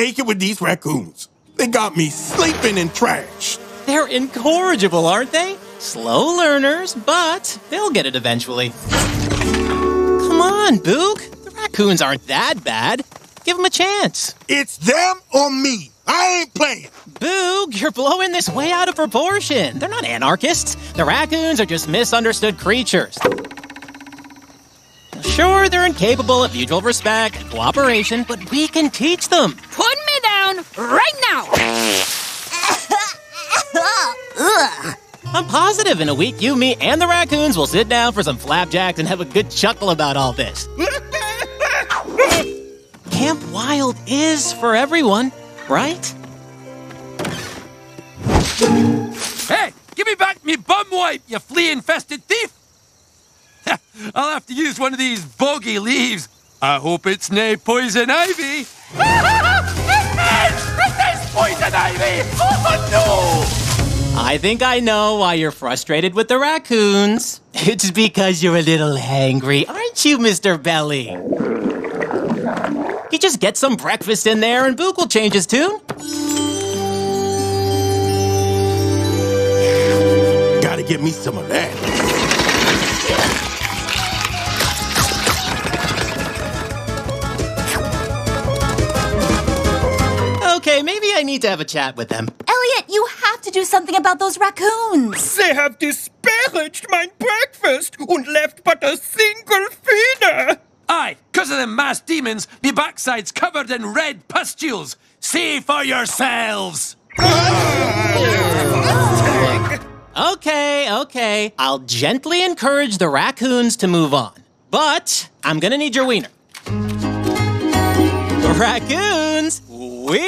Take it with these raccoons. They got me sleeping in trash. They're incorrigible, aren't they? Slow learners, but they'll get it eventually. Come on, Boog. The raccoons aren't that bad. Give them a chance. It's them or me. I ain't playing. Boog, you're blowing this way out of proportion. They're not anarchists. The raccoons are just misunderstood creatures. Sure, they're incapable of mutual respect and cooperation, but we can teach them. Put right now! I'm positive in a week you, me, and the raccoons will sit down for some flapjacks and have a good chuckle about all this. Camp Wild is for everyone, right? Hey, give me back me bum wipe, you flea-infested thief! I'll have to use one of these bogey leaves. I hope it's nae poison ivy. It is! It is poison ivy! Oh no! I think I know why you're frustrated with the raccoons. It's because you're a little hangry, aren't you, Mr. Belly? You just get some breakfast in there and Boog will change his tune. Gotta get me some of that. Okay, maybe I need to have a chat with them. Elliot, you have to do something about those raccoons. They have disparaged my breakfast and left but a single feeder. Aye, cause of them mass demons, me backside's covered in red pustules. See for yourselves! Okay, okay. I'll gently encourage the raccoons to move on. But I'm gonna need your wiener. Raccoons! Wieners!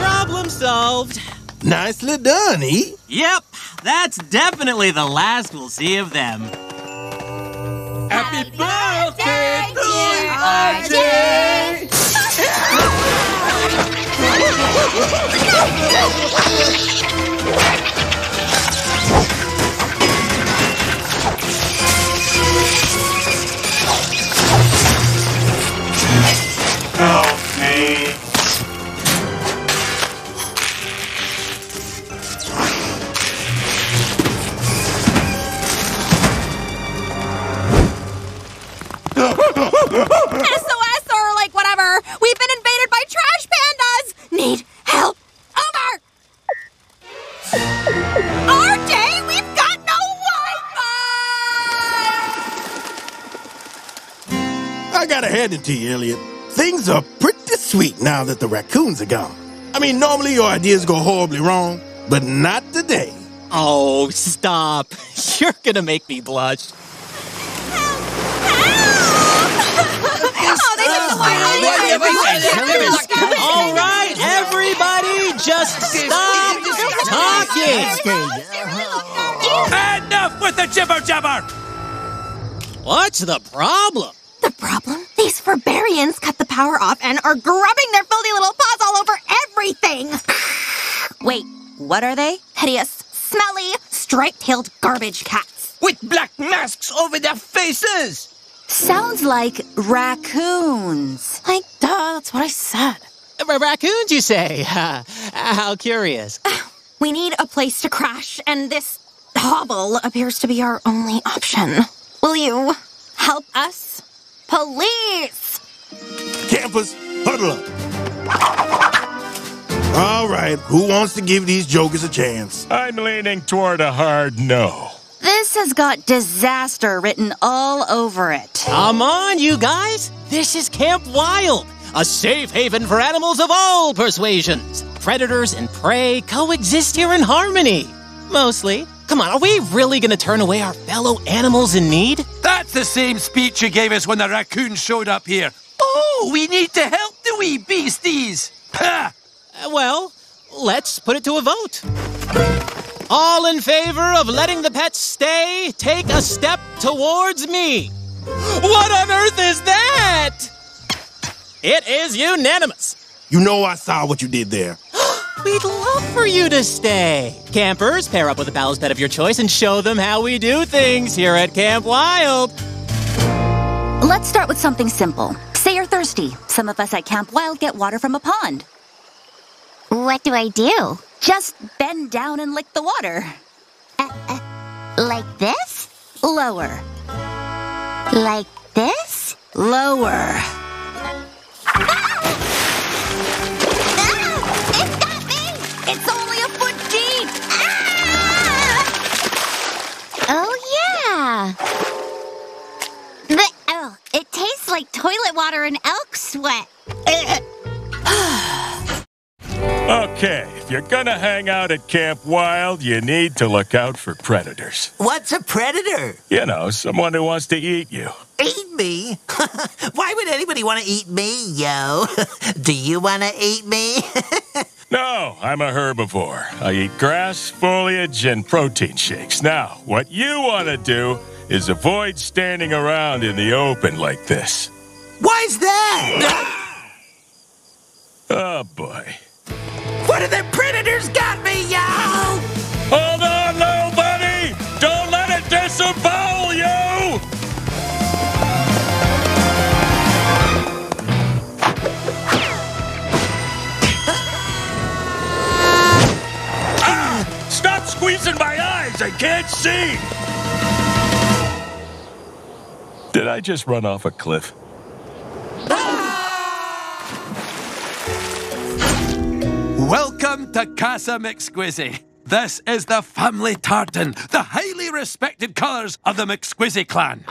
Problem solved. Nicely done, E. Yep, that's definitely the last we'll see of them. Happy birthday to RJ! SOS or like whatever. We've been invaded by trash pandas. Need help. Over. RJ, we've got no Wi-Fi. I gotta hand it to you, Elliot. Things are pretty sweet now that the raccoons are gone. I mean, normally your ideas go horribly wrong, but not today. Oh, stop. You're gonna make me blush. All right, everybody, just stop talking. Enough with the jibber jabber! What's the problem? The problem? These Furbarians cut the power off and are grubbing their filthy little paws all over everything. Wait, what are they? Hideous, smelly, striped-tailed garbage cats. With black masks over their faces. Sounds like raccoons. Like, duh, that's what I said. R- raccoons, you say? How curious. We need a place to crash, and this hovel appears to be our only option. Will you help us? Police! Campers, huddle up. All right, who wants to give these jokers a chance? I'm leaning toward a hard no. This has got disaster written all over it. Come on, you guys. This is Camp Wild, a safe haven for animals of all persuasions. Predators and prey coexist here in harmony. Mostly. Come on, are we really gonna turn away our fellow animals in need? That's the same speech you gave us when the raccoons showed up here. Oh, we need to help the wee beasties! Ha! Uh, well, let's put it to a vote. All in favor of letting the pets stay, take a step towards me. What on earth is that? It is unanimous. You know I saw what you did there. We'd love for you to stay. Campers, pair up with a ballast pet of your choice and show them how we do things here at Camp Wild. Let's start with something simple. Say you're thirsty. Some of us at Camp Wild get water from a pond. What do I do? Just bend down and lick the water. Like this? Lower. Like this? Lower. Ah! It's got me! It's only a foot deep! Ah! Oh, yeah. But, oh, it tastes like toilet water and elk sweat. Okay, if you're gonna hang out at Camp Wild, you need to look out for predators. What's a predator? You know, someone who wants to eat you. Eat me? Why would anybody want to eat me, yo? Do you want to eat me? No, I'm a herbivore. I eat grass, foliage, and protein shakes. Now, what you want to do is avoid standing around in the open like this. Why's that? Oh boy. What are the predators got me, yo? Hold on, little buddy! Don't let it disembowel you! Ah! Stop squeezing my eyes! I can't see! Did I just run off a cliff? Welcome to Casa McSquizzy. This is the family tartan, the highly respected colours of the McSquizzy clan.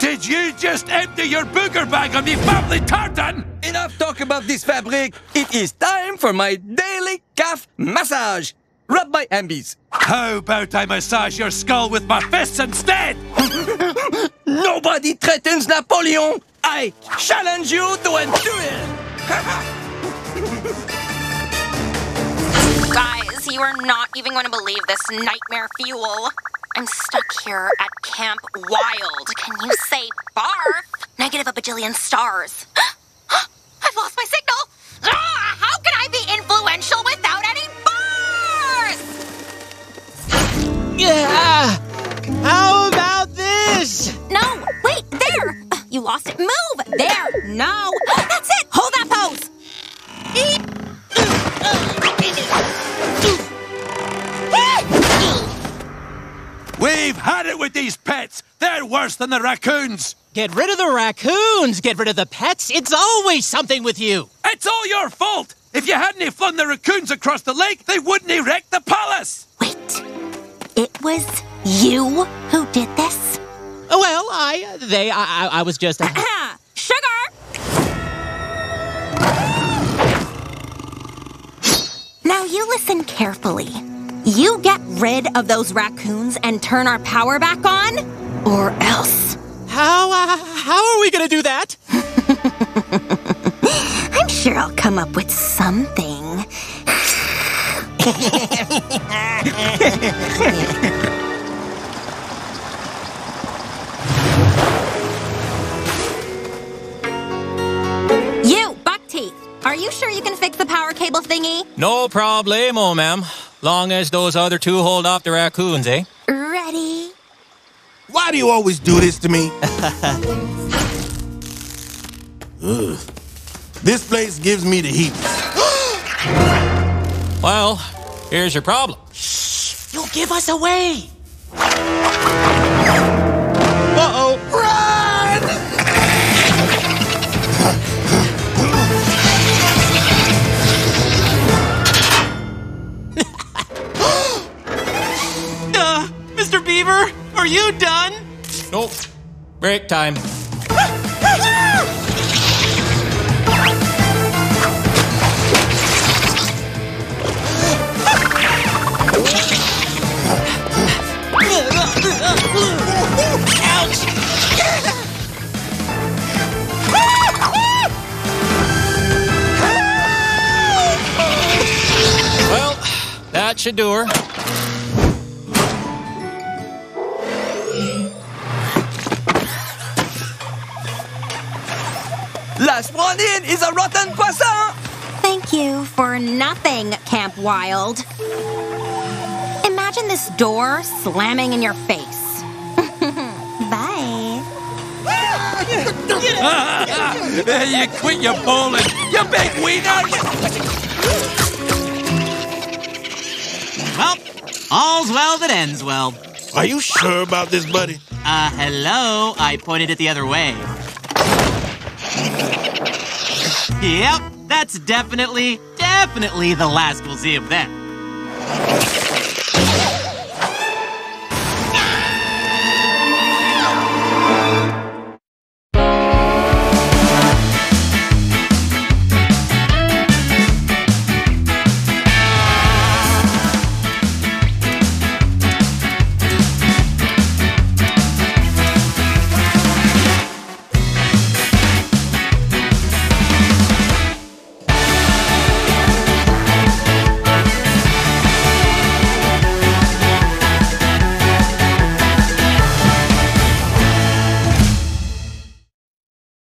Did you just empty your booger bag on the family tartan? Enough talk about this fabric. It is time for my daily calf massage. Rub my ambies. How about I massage your skull with my fists instead? Nobody threatens Napoleon. I challenge you to a duel. You are not even going to believe this nightmare fuel. I'm stuck here at Camp Wild. Can you say barf? Negative a bajillion stars. I've lost my signal. Ah, how can I be influential without any bars? Yeah. How about this? No, wait, there. You lost it. Move. There. No. Had it with these pets. They're worse than the raccoons. Get rid of the raccoons. Get rid of the pets. It's always something with you. It's all your fault. If you hadn't flung the raccoons across the lake, they wouldn't erect the palace. Wait. It was you who did this? Well, I, they, I, I, I was just. Sugar! Now you listen carefully. You get rid of those raccoons and turn our power back on, or else. How, uh, how are we gonna do that? I'm sure I'll come up with something. you, buck teeth. Are you sure you can fix the power cable thingy? No problemo, ma'am. Long as those other two hold off the raccoons, eh? Ready? Why do you always do this to me? Ugh. This place gives me the heat. Well, here's your problem. You'll give us away. Beaver, are you done? Nope. Break time. Well, that should do her. In is a rotten poisson! Thank you for nothing, Camp Wild. Imagine this door slamming in your face. Bye. There you quit your bowling, you big wiener! Well, all's well that ends well. Are you sure about this, buddy? Uh, hello? I pointed it the other way. Yep, that's definitely, definitely the last we'll see of them.